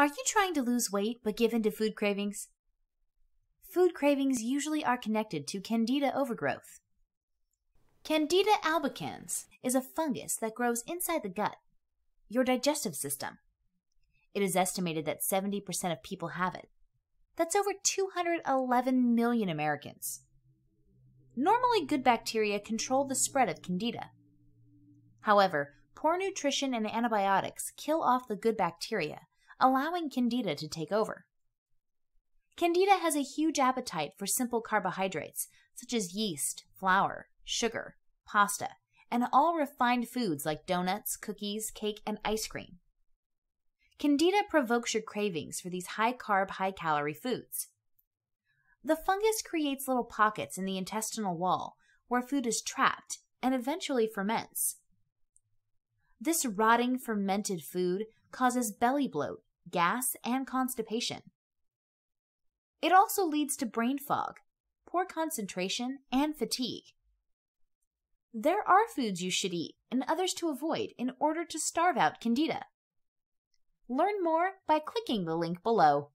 Are you trying to lose weight but give in to food cravings? Food cravings usually are connected to candida overgrowth. Candida albicans is a fungus that grows inside the gut, your digestive system. It is estimated that 70% of people have it. That's over 211 million Americans. Normally, good bacteria control the spread of candida. However, poor nutrition and antibiotics kill off the good bacteria, allowing candida to take over. Candida has a huge appetite for simple carbohydrates such as yeast, flour, sugar, pasta, and all refined foods like donuts, cookies, cake, and ice cream. Candida provokes your cravings for these high carb, high calorie foods. The fungus creates little pockets in the intestinal wall where food is trapped and eventually ferments. This rotting, fermented food causes belly bloat, gas, and constipation. It also leads to brain fog, poor concentration, and fatigue. There are foods you should eat and others to avoid in order to starve out candida. Learn more by clicking the link below.